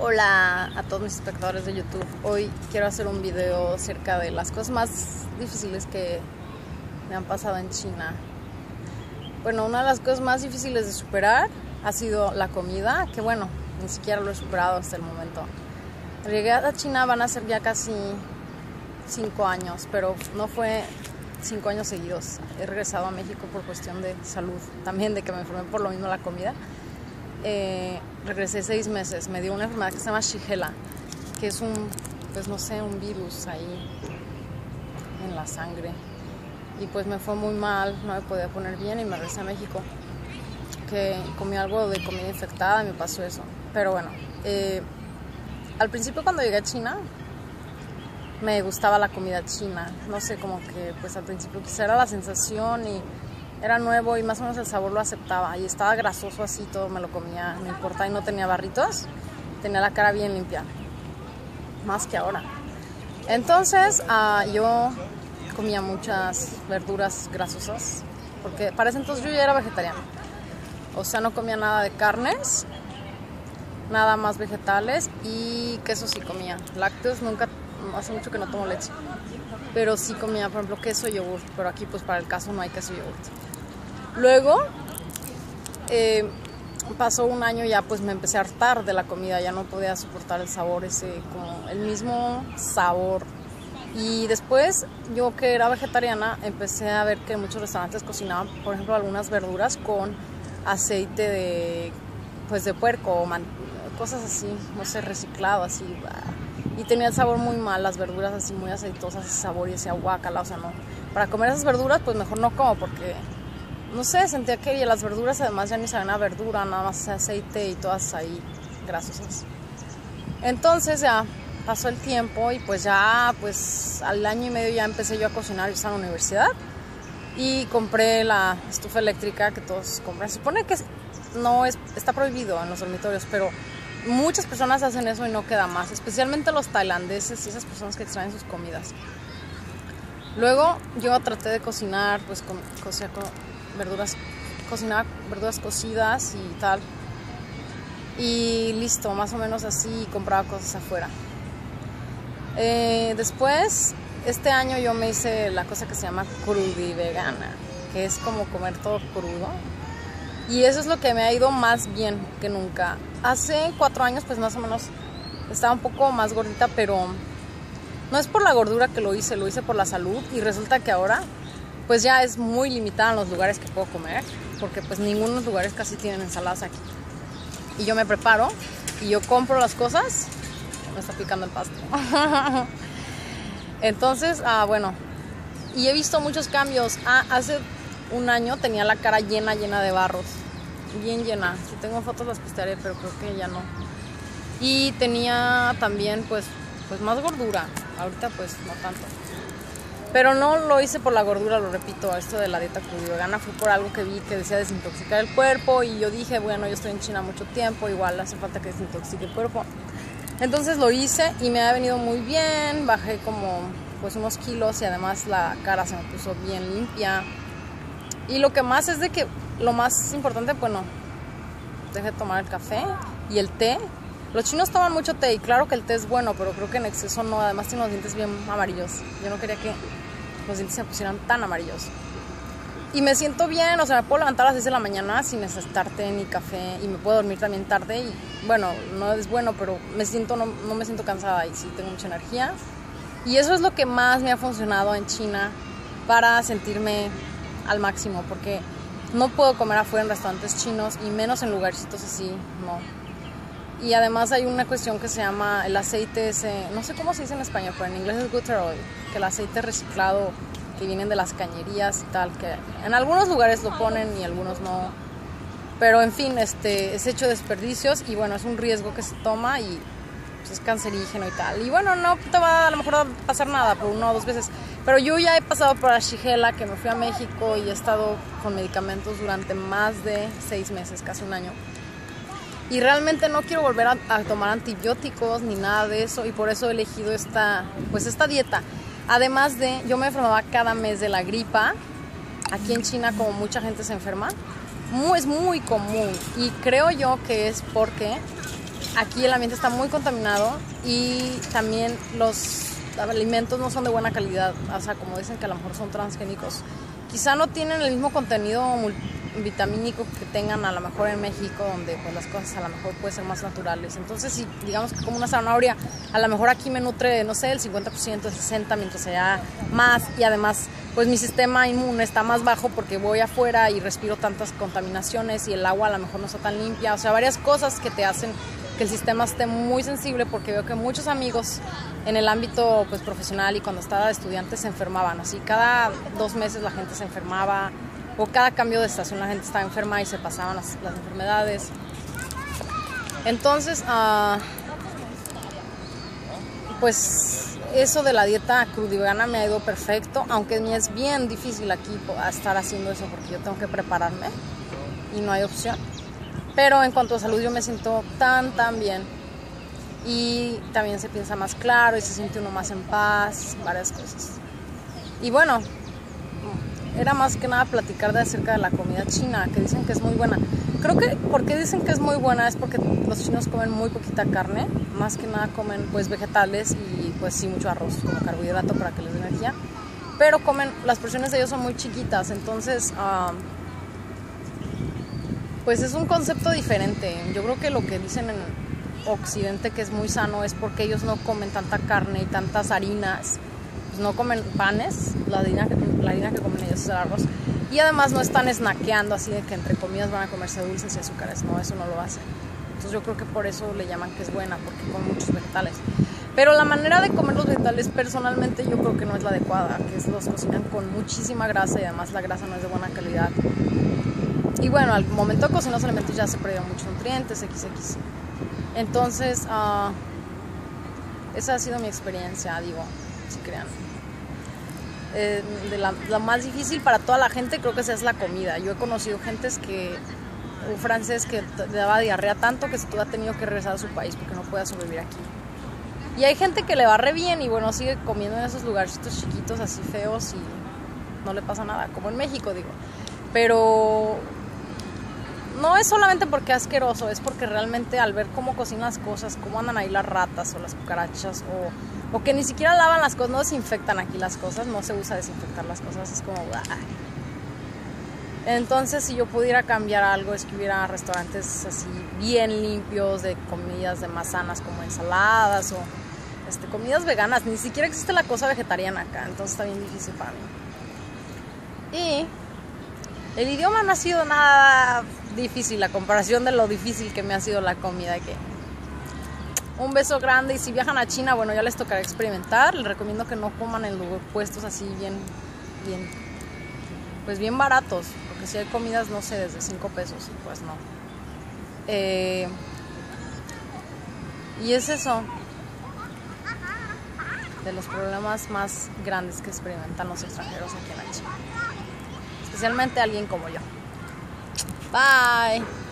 Hola a todos mis espectadores de YouTube. Hoy quiero hacer un video acerca de las cosas más difíciles que me han pasado en China. Bueno, una de las cosas más difíciles de superar ha sido la comida, que bueno, ni siquiera lo he superado hasta el momento. Llegué a China, van a ser ya casi cinco años, pero no fue cinco años seguidos. He regresado a México por cuestión de salud, también de que me enfermé por lo mismo la comida. Eh, regresé seis meses, me dio una enfermedad que se llama Shigella, que es un, pues no sé, un virus ahí en la sangre. Y pues me fue muy mal, no me podía poner bien y me regresé a México. Que comí algo de comida infectada y me pasó eso. Pero bueno, eh, al principio cuando llegué a China, me gustaba la comida china. No sé, como que pues al principio quizá era la sensación y era nuevo y más o menos el sabor lo aceptaba. Y estaba grasoso así, todo me lo comía, no importa. Y no tenía barritos, tenía la cara bien limpia. Más que ahora. Entonces uh, yo comía muchas verduras grasosas. Porque para ese entonces yo ya era vegetariana. O sea, no comía nada de carnes, nada más vegetales y queso sí comía. Lácteos nunca, hace mucho que no tomo leche. Pero sí comía, por ejemplo, queso y yogur. Pero aquí, pues para el caso, no hay queso y yogur. Luego, eh, pasó un año ya, pues me empecé a hartar de la comida. Ya no podía soportar el sabor, ese, como el mismo sabor. Y después, yo que era vegetariana, empecé a ver que muchos restaurantes cocinaban, por ejemplo, algunas verduras con aceite de, pues de puerco o cosas así, no sé, reciclado, así. Y tenía el sabor muy mal, las verduras así muy aceitosas, ese sabor y ese aguacala, o sea, no. Para comer esas verduras, pues mejor no como porque, no sé, sentía que las verduras además ya ni saben a verdura, nada más aceite y todas ahí grasosas. Entonces ya pasó el tiempo y pues ya, pues al año y medio ya empecé yo a cocinar, yo estaba en la universidad y compré la estufa eléctrica que todos compran. Se supone que no es, está prohibido en los dormitorios, pero muchas personas hacen eso y no queda más, especialmente los tailandeses y esas personas que extraen sus comidas. Luego yo traté de cocinar, pues con verduras, cocinaba verduras cocidas y tal. Y listo, más o menos así, compraba cosas afuera. Eh, después, este año yo me hice la cosa que se llama crudi vegana, que es como comer todo crudo. Y eso es lo que me ha ido más bien que nunca. Hace cuatro años, pues más o menos, estaba un poco más gordita, pero no es por la gordura que lo hice, lo hice por la salud. Y resulta que ahora, pues ya es muy limitada en los lugares que puedo comer, porque pues ninguno de los lugares casi tienen ensaladas aquí. Y yo me preparo y yo compro las cosas. Me está picando el pasto. Entonces, ah, bueno, y he visto muchos cambios. Ah, hace un año tenía la cara llena, llena de barros. Bien llena. Si tengo fotos las postearé, pero creo que ya no. Y tenía también pues, pues más gordura. Ahorita pues no tanto. Pero no lo hice por la gordura, lo repito, esto de la dieta vegana fue por algo que vi que decía desintoxicar el cuerpo y yo dije, bueno, yo estoy en China mucho tiempo, igual hace falta que desintoxique el cuerpo. Entonces lo hice y me ha venido muy bien, bajé como pues unos kilos y además la cara se me puso bien limpia. Y lo que más es de que lo más importante, bueno, dejé de tomar el café y el té. Los chinos toman mucho té y claro que el té es bueno, pero creo que en exceso no. Además tiene los dientes bien amarillos. Yo no quería que los dientes se pusieran tan amarillos. Y me siento bien, o sea, me puedo levantar a las 6 de la mañana sin necesitar té ni café y me puedo dormir también tarde y bueno, no es bueno, pero me siento, no, no me siento cansada y sí tengo mucha energía. Y eso es lo que más me ha funcionado en China para sentirme al máximo, porque no puedo comer afuera en restaurantes chinos y menos en lugarcitos así, no. Y además hay una cuestión que se llama el aceite ese, no sé cómo se dice en español, pero en inglés es gutter oil, que el aceite reciclado que vienen de las cañerías y tal, que en algunos lugares lo ponen y algunos no. Pero en fin, este es hecho de desperdicios y bueno, es un riesgo que se toma y pues, es cancerígeno y tal. Y bueno, no te va a lo mejor a pasar nada por una o dos veces. Pero yo ya he pasado por la Shigella, que me fui a México y he estado con medicamentos durante más de seis meses, casi un año. Y realmente no quiero volver a, a, tomar antibióticos ni nada de eso y por eso he elegido esta, pues esta dieta. Además de, yo me enfermaba cada mes de la gripa. Aquí en China, como mucha gente se enferma, muy, es muy común. Y creo yo que es porque aquí el ambiente está muy contaminado y también los alimentos no son de buena calidad, o sea, como dicen que a lo mejor son transgénicos. Quizá no tienen el mismo contenido vitamínico que tengan a lo mejor en México, donde pues las cosas a lo mejor pueden ser más naturales. Entonces, si digamos que como una zanahoria, a lo mejor aquí me nutre, no sé, el 50%, el 60%, mientras allá más y además pues mi sistema inmune está más bajo porque voy afuera y respiro tantas contaminaciones y el agua a lo mejor no está tan limpia, o sea, varias cosas que te hacen que el sistema esté muy sensible porque veo que muchos amigos en el ámbito pues profesional y cuando estaba de estudiante se enfermaban, así cada dos meses la gente se enfermaba o cada cambio de estación la gente estaba enferma y se pasaban las, enfermedades. Entonces, uh, pues eso de la dieta crudivegana me ha ido perfecto, aunque me es bien difícil aquí estar haciendo eso porque yo tengo que prepararme y no hay opción. Pero en cuanto a salud yo me siento tan, tan bien. Y también se piensa más claro y se siente uno más en paz, varias cosas. Y bueno, era más que nada platicar de acerca de la comida china, que dicen que es muy buena. Creo que porque dicen que es muy buena es porque los chinos comen muy poquita carne, más que nada comen pues vegetales y pues sí mucho arroz como carbohidrato para que les dé energía. Pero comen, las porciones de ellos son muy chiquitas, entonces pues es un concepto diferente. Yo creo que lo que dicen en Occidente que es muy sano es porque ellos no comen tanta carne y tantas harinas. Pues no comen panes, la harina, que, comen ellos es el arroz. Y además no están snackeando así de que entre comidas van a comerse dulces y azúcares. No, eso no lo hacen. Entonces yo creo que por eso le llaman que es buena, porque comen muchos vegetales. Pero la manera de comer los vegetales personalmente yo creo que no es la adecuada, que es los cocinan con muchísima grasa y además la grasa no es de buena calidad. Y bueno, al momento de cocinar los alimentos ya se perdieron muchos nutrientes, XX. Entonces, uh, esa ha sido mi experiencia, digo, si crean. Eh, de la, más difícil para toda la gente creo que esa es la comida. Yo he conocido gentes que, un francés que le daba diarrea tanto que se ha tenido que regresar a su país porque no puede sobrevivir aquí. Y hay gente que le va re bien y bueno, sigue comiendo en esos lugarcitos chiquitos así feos y no le pasa nada, como en México digo. Pero no es solamente porque es asqueroso, es porque realmente al ver cómo cocinan las cosas, cómo andan ahí las ratas o las cucarachas, o, que ni siquiera lavan las cosas, no desinfectan aquí las cosas, no se usa desinfectar las cosas, es como... Entonces, si yo pudiera cambiar algo, es que hubiera restaurantes así bien limpios, de comidas de más sanas como ensaladas o este, comidas veganas. Ni siquiera existe la cosa vegetariana acá, entonces está bien difícil para mí. Y el idioma no ha sido nada difícil, la comparación de lo difícil que me ha sido la comida. Que un beso grande y si viajan a China, bueno, ya les tocará experimentar. Les recomiendo que no coman en lugar puestos así bien, bien, pues bien baratos, porque si hay comidas, no sé, desde 5 pesos, pues no. Eh, y es eso, de los problemas más grandes que experimentan los extranjeros aquí en China. Especialmente alguien como yo. Bye.